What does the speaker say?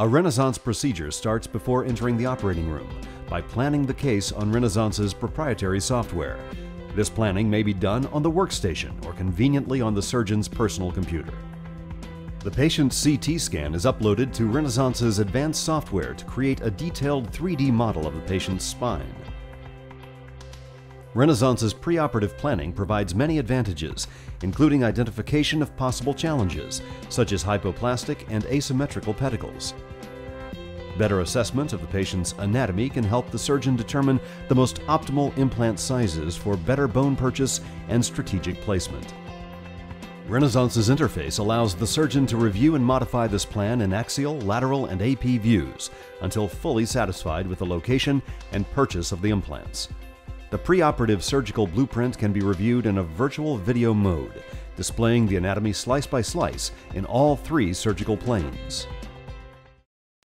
A Renaissance procedure starts before entering the operating room by planning the case on Renaissance's proprietary software. This planning may be done on the workstation or conveniently on the surgeon's personal computer. The patient's CT scan is uploaded to Renaissance's advanced software to create a detailed 3D model of the patient's spine. Renaissance's preoperative planning provides many advantages, including identification of possible challenges, such as hypoplastic and asymmetrical pedicles. Better assessment of the patient's anatomy can help the surgeon determine the most optimal implant sizes for better bone purchase and strategic placement. Renaissance's interface allows the surgeon to review and modify this plan in axial, lateral, and AP views until fully satisfied with the location and purchase of the implants. The preoperative surgical blueprint can be reviewed in a virtual video mode, displaying the anatomy slice by slice in all three surgical planes.